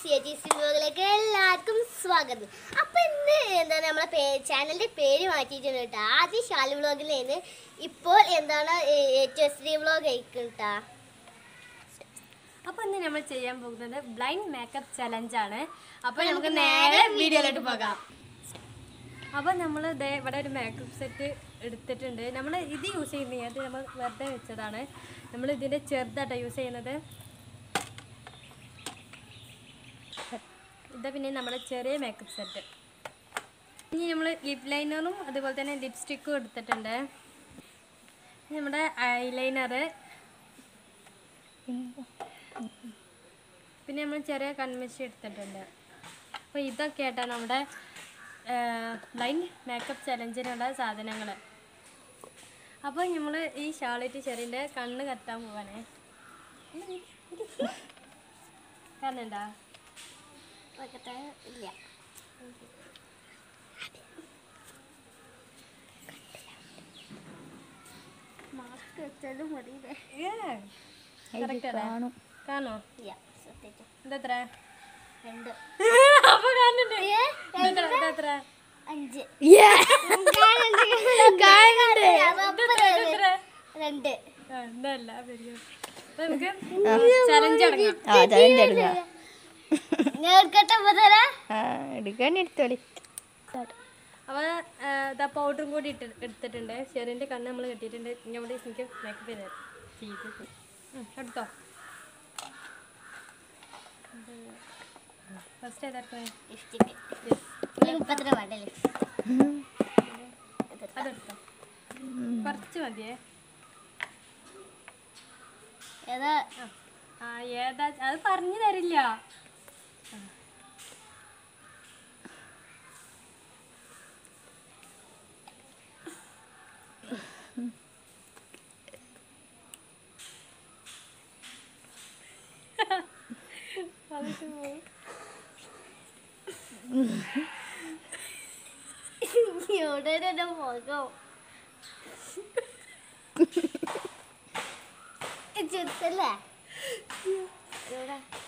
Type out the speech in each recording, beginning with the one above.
C A G C വ്ലോഗിലേക്ക് എല്ലാവർക്കും സ്വാഗതം. അപ്പോൾ ഇന്ന് എന്താണ് നമ്മളെ പേ ചാനലിന്റെ പേര് മാറ്റിയിട്ടുണ്ട് കേട്ടോ. ആദ്യം ഷാലി നിന്ന് ഇപ്പോൾ എന്താണ് ഏറ്റവും എസ് ഡി ആയിരിക്കും കേട്ടോ. അപ്പോൾ ഇന്ന് നമ്മൾ ചെയ്യാൻ പോകുന്നത് ബ്ലൈൻഡ് മേക്കപ്പ് ചലഞ്ചാണ് അപ്പോൾ അപ്പൊ നമുക്ക് നേരെ വീഡിയോയിലോട്ട് പോകാം. അപ്പോൾ നമ്മൾ ദേ ഇവിടെ ഒരു മേക്കപ്പ് സെറ്റ് എടുത്തിട്ടുണ്ട്. നമ്മൾ ഇത് യൂസ് ചെയ്യുന്നത് നമ്മൾ വെറുതെ വെച്ചതാണ്. നമ്മൾ ഇതിന്റെ ചെറുതായിട്ടാണ് യൂസ് ചെയ്യുന്നത്. ഇതാ പിന്നെ നമ്മുടെ ചെറിയ മേക്കപ്പ് സെറ്റ് ഇനി നമ്മൾ ലിപ് ലൈനറും അതുപോലെ തന്നെ ലിപ്സ്റ്റിക്കും എടുത്തിട്ടുണ്ട്. നമ്മുടെ ഐലൈനറ് പിന്നെ നമ്മൾ ചെറിയ കൺമിഷി എടുത്തിട്ടുണ്ട്. അപ്പോൾ ഇതൊക്കെ ആയിട്ടാണ് നമ്മുടെ ലൈൻ മേക്കപ്പ് ചലഞ്ചിനുള്ള സാധനങ്ങൾ അപ്പോൾ നമ്മൾ ഈ ഷാളിറ്റ് ചെറിന്റെ കണ്ണ് കത്താൻ പോവാനേ കാണണ്ടാ ഇല്ല മാസ്ക് വെച്ചാലും മതിയില്ലേ? കാണോ. കാണോ ഇല്ല ശ്രദ്ധിച്ചു. ഇതെത്ര? രണ്ട്. അപ്പോൾ കാണുന്നുണ്ട്. അഞ്ച്. രണ്ട്. ചലഞ്ച് ചലഞ്ച് എടുക്കാൻ എടുത്തോളി. അപ്പോൾ ഇതാ പൗഡറും കൂടി ഇട്ട് എടുത്തിട്ടുണ്ട്. ഷെറിന്റെ കണ്ണ് നമ്മൾ കെട്ടിയിട്ടുണ്ട്. ഇനി അവിടെ എനിക്ക് മേക്കപ്പ് ചെയ്ത് ചെയ്ത് എടുത്തോ. ഫസ്റ്റ് അതെടുത്തോ കുറച്ച് മതിയേ. ഏതാ. ആ ഏതാ? അത് പറഞ്ഞു തരില്ല. ഇവിടെ എന്റെ മുഖം ചെറുത്തല്ലേ ഇവിടെ എന്താ വീണത് എന്താ ആ ലിപ്സ്റ്റിക് വീണത്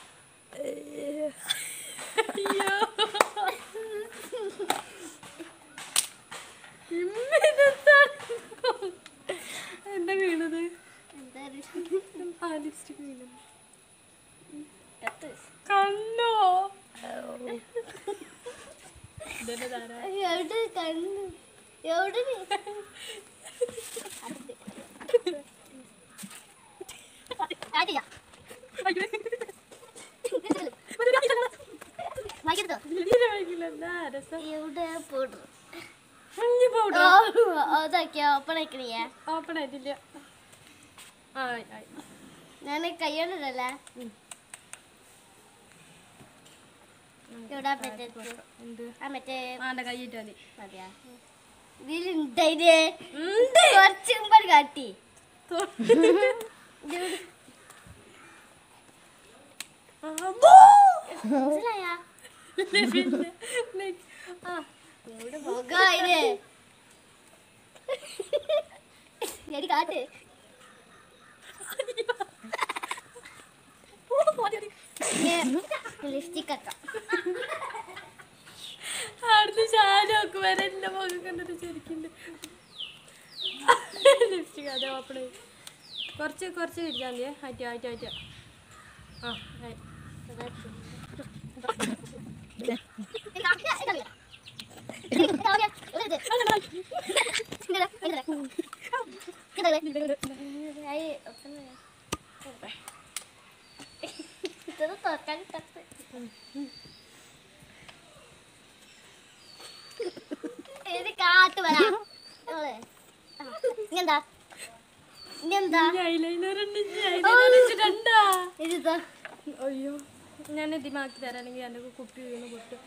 കണ്ണോ? ഇതെന്നെ താരാ എവിടെ കണ്ണു? എവിടെ? എന്താ രസം എവിടെ powder? മഞ്ഞ പൗഡർ ഓ, അതൊക്കെ ഓപ്പൺ ആക്കണിയാ ഓപ്പൺ ആയിട്ടില്ല ആയി ആയി ഞാൻ കൈകൊണ്ടല്ലേ എവിടെ മറ്റേ കൈയിട്ടാ മതി. മതിയാ. ഇതിലുണ്ടായില്ലേ കുറച്ച് മുമ്പ് കാട്ടി. മനസ്സിലായാ? കാട്ട് ലിപ്സ്റ്റിക് ഒക്കെ അടുത്ത് ചാനൊക്കെ വരെ എന്റെ മുഖം കണ്ടിട്ട് ശരിക്കുണ്ട് ലിപ്സ്റ്റിക് അതെ ഓപ്പൺ കുറച്ച് കുറച്ച് വിരിച്ചാൽ മതിയേ ആയിട്ട് ആയിട്ട് ആയിട്ട് ആ ആയി കാട്ട് വരാ. ഇങ്ങെന്താ ഇങ്ങെന്താ ഇതാ അയ്യോ. ഞാൻ ഇതിമാക്കി തരാണെങ്കിൽ എന്റെ കുപ്പി വീണ് പൊട്ടും.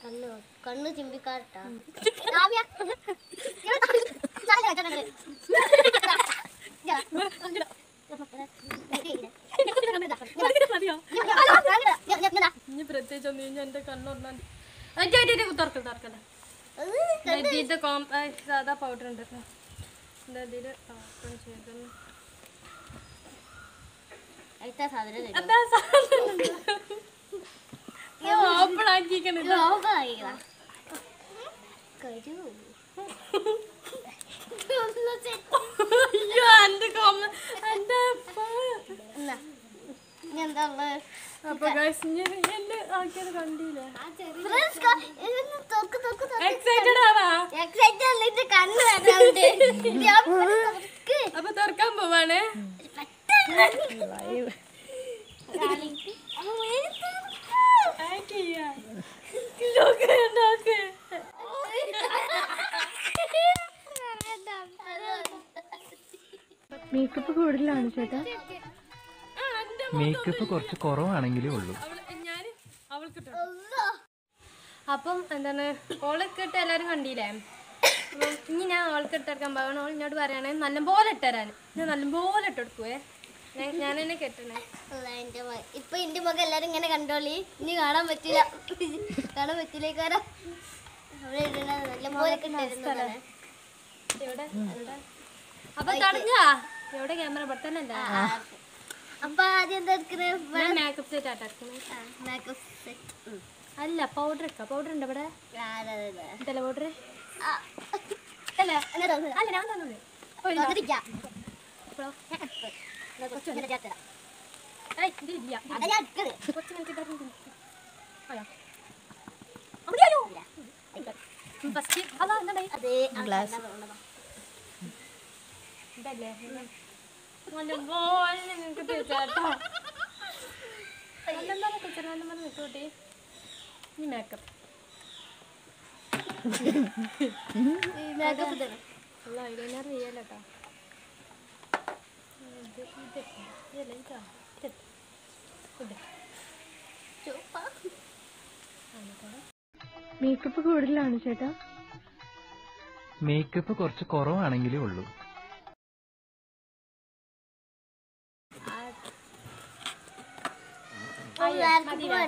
കണ്ണ് കണ്ണ് ഇനി പ്രത്യേകിച്ച് ഒന്ന് കഴിഞ്ഞാൽ എന്റെ കണ്ണുറന്നാൽ തുറക്കൽ തുറക്കല ഇത് കോം സാധാ പൗഡർ ഉണ്ട് ഓപ്പൺ. എന്താ ഓപ്പൺ set. അയ്യോ എന്റെ കോമ എന്റെ എന്നാ. ഇനി എന്താ ഉള്ളത്? അപ്പൊ ഗൈസ് എന്നെ ആക്കിയത് കണ്ടില്ലേ. എക്സൈറ്റഡ് ആവാ എക്സൈറ്റഡ് അല്ല, ഇത് കണ്ണ് തൊക്ക്. അപ്പൊ തുറക്കാൻ പോവാണ്. മേക്കപ്പ് കൂടുതലാണ് ചേട്ടാ. മേക്കപ്പ് കുറച്ച് കുറവാണെങ്കിലേ ഉള്ളൂ. അപ്പം എന്താണ് ഓളൊക്കെ ഇട്ട് എല്ലാവരും കണ്ടില്ലേ? ഇനി ഞാൻ അവൾക്ക് ഇട്ടെടുക്കാൻ പോകണം ഓൾ എന്നോട് പറയണേ നല്ലപോലെ ഇട്ടരാൻ ഞാൻ നല്ലപോലെ ഇട്ടെടുക്കുവേ ഞാൻ എന്നെ തന്നെ കെട്ടണേ. എന്റെ ഇപ്പൊ എന്റെ മുഖം എല്ലാരും ഇങ്ങനെ കണ്ടോളി. ഇനി കാണാൻ പറ്റില്ല. കാണാൻ പറ്റില്ലേ കാരണം അപ്പൊ തടഞ്ഞാ? എവിടെ ക്യാമറ? പെട്ടെന്നല്ല അപ്പൊ ആദ്യം എന്താ എടുക്കുന്നത് ഞാൻ മേക്കപ്പ് സെറ്റ് ആട്ടാക്കുന്നത് മേക്കപ്പ് സെറ്റ് അല്ല പൗഡർ ഒക്കെ പൗഡർ ഉണ്ട് ഇവിടെ? ഉണ്ടല്ലോ പൗഡർ അല്ല അല്ല ഞാൻ തന്നത് ഏയ് ഇതില്ല? കുറച്ച് മിനിറ്റ് ഇതായിരുന്നു. ആയോ? അവിടെയായോ? ഫസ്റ്റ് അതാ എന്തായി ഗ്ലാസ് ഇതല്ലേ നല്ലപോലെ നിങ്ങൾക്ക് തേച്ചാട്ടോ നല്ലപോലെ തേച്ചാൽ നല്ലപോലെ നിൽക്കോട്ടെ ഇനി മേക്കപ്പ് മേക്കപ്പ് ഉള്ള ഐലൈനർ ചെയ്യല്ലോ കേട്ടോ മേക്കപ്പ് കൂടുതലാണ് ചേട്ടാ. മേക്കപ്പ് കുറച്ച് കുറവാണെങ്കിലേ ഉള്ളൂ. ആ മതി മതി.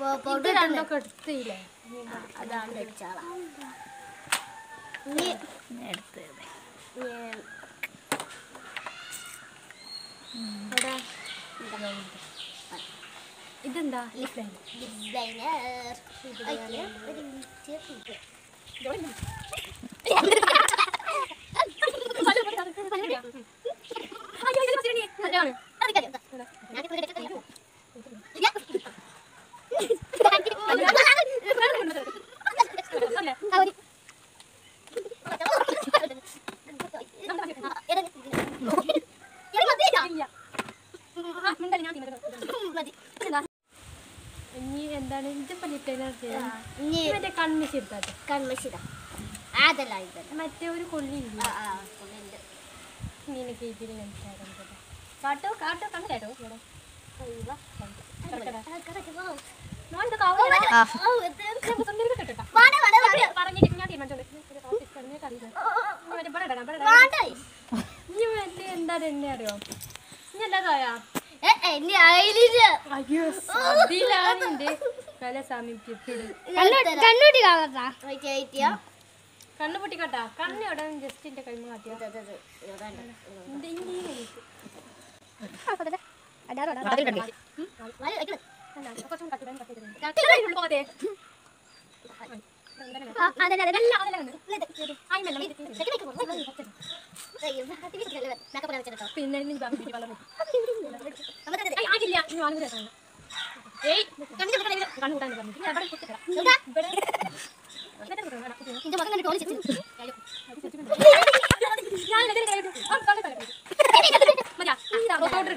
ഓ ഇത് രണ്ടൊക്കെ എടുത്തില്ലേ അതാണ് വെച്ചാളാ. ഇതെന്താ? ലിപ് ഒരു മിനിറ്റ് ഇത്. അത് കാര്യം എന്താ? ഞാനിപ്പോ ഇത് എടുത്തിട്ട് തരാം. ആ, ഒരു- മതി. ഇനി എന്താണ്? ഇനി മറ്റേ കൺമിഷ് എടുത്താട്ടെ കൺമശിത അതല്ല ഇതല്ല മറ്റേ ഒരു കൊള്ളി ഇല്ല? ആ ആ. ഇങ്ങനെ കേട്ടിട്ട് മനസ്സിലാക്കാൻ കാട്ടോ? കാട്ടോ? കണ്ണു കേട്ടോ ഇവിടെ. എന്താ എന്നെ അറിയോ? ഇനി എന്താ കായാ. അയ്യോ അതിലാണ് എന്റെ വില സമീപിച്ചത് കണ്ണൂട്ടി കാണാ കണ്ണ് പൊട്ടിക്കട്ടാ കണ്ണ് എവിടെ ജസ്റ്റ് എന്റെ കൈമ കാട്ടിയാ പിന്നെ കണ്ണു കൂട്ടാൻ പറഞ്ഞു പൗഡർ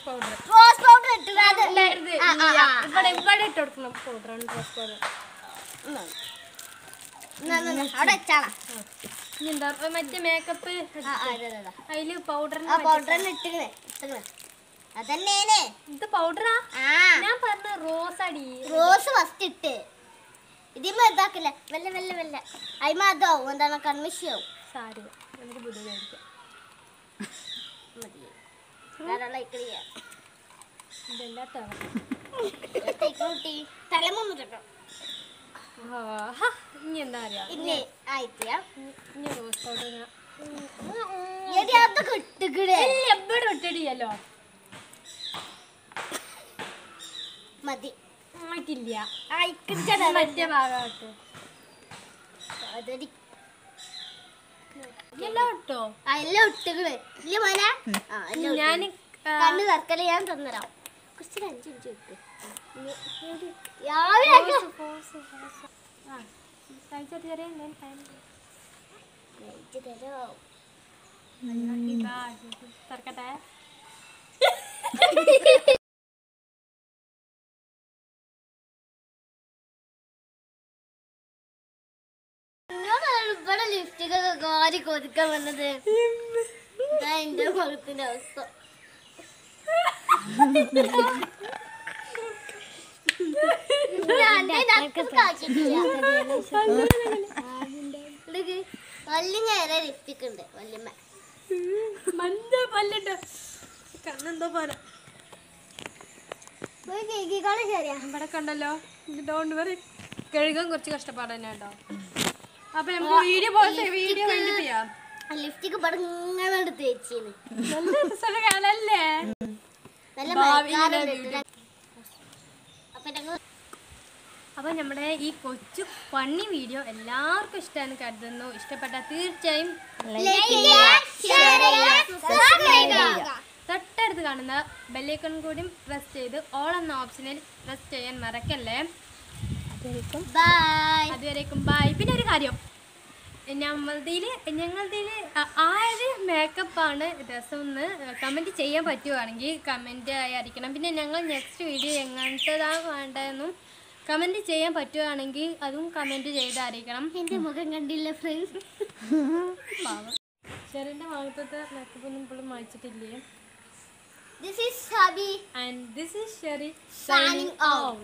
പൗഡർ. പൗഡർ പൗഡർ മറ്റേ മേക്കപ്പ്. അതിൽ പൗഡർ ഇട്ടിക്കണേ ഇട്ടിക്കണേ അതന്നേനെ ഇത് പൗഡറാ ഞാൻ പറഞ്ഞ റോസ് അടി റോസ് ഫസ്റ്റ് ഇട്ട് ഇതിമ്മ ഇതാക്കില്ല? വെല്ല വെല്ല വെല്ല അയിമ അതോ എന്താണ് കൺമിഷ്യാവും സാരി. നമുക്ക് ബുദ്ധിമുട്ടായിരിക്കും മതി. ധാരാളം ഇക്കളിയ ഇതെല്ലാം തവണ തലമൊന്നും ആഹാ, ഇനി എന്താ അറിയാ? ഇനി ആയിട്ടില്ല. ഇനി റോസ് പൗഡർ അതൊക്കെ ഇട്ടുകിടേ എവിടെ ഇട്ടിടിയല്ലോ മതി. ആയിക്കിച്ചതാ മറ്റേ ഭാഗമായിട്ട് അതൊരു ഞാൻ കണ്ണ് തർക്കൽ ഞാൻ തന്നരാം. കുറച്ച് അഞ്ച് മിനിറ്റ് ഒരു രാവിലെ ആക്കാം. ഇവിടെ ലിഫ്റ്റിൽ കാരി കൊതുക്കാൻ വന്നത്. എന്റെ മുഖത്തിന്റെ അവസ്ഥ. വല്യമ്മ മഞ്ഞ കണ്ണെന്തോ പോലെ. ശരിയാ ഇവിടെ കണ്ടല്ലോ. ഡോണ്ട് വെറി കഴുകാൻ കുറച്ച് കഷ്ടപ്പാട് തന്നെ കേട്ടോ. അപ്പൊ നമുക്ക് വീഡിയോ വീഡിയോ വേണ്ടി ചെയ്യാം എടുത്ത് വെച്ചീന്. കാണല്ലേ നമ്മുടെ ഈ കൊച്ചു പണി വീഡിയോ എല്ലാവർക്കും ഇഷ്ടമാണ് കരുതുന്നു. ഇഷ്ടപ്പെട്ട തീർച്ചയായും തൊട്ടടുത്ത് കാണുന്ന ബെല്ലൈക്കൺ കൂടി പ്രസ് ചെയ്ത് ഓൾ എന്ന ഓപ്ഷനിൽ പ്രസ് ചെയ്യാൻ മറക്കല്ലേ? അതുവരേക്കും. ബൈ പിന്നെ ഒരു കാര്യം. ഞമ്മളതിൽ ഞങ്ങളതിൽ ആര് മേക്കപ്പാണ് രസം എന്ന് കമന്റ് ചെയ്യാൻ പറ്റുവാണെങ്കിൽ കമന്റ് ആയി അടിക്കണം പിന്നെ ഞങ്ങൾ നെക്സ്റ്റ് വീഡിയോ എങ്ങനത്തതാണ് വേണ്ടതെന്നും കമന്റ് ചെയ്യാൻ പറ്റുവാണെങ്കിൽ അതും കമന്റ് ചെയ്ത് അറിയിക്കണം എന്റെ മുഖം കണ്ടില്ല ഫ്രണ്ട്സ് ചെറിന്റെ ഭാഗത്തത്തെ മേക്കപ്പ് ഒന്നും ഇപ്പോഴും വായിച്ചിട്ടില്ലേ this is Shabi and this is Sheri signing off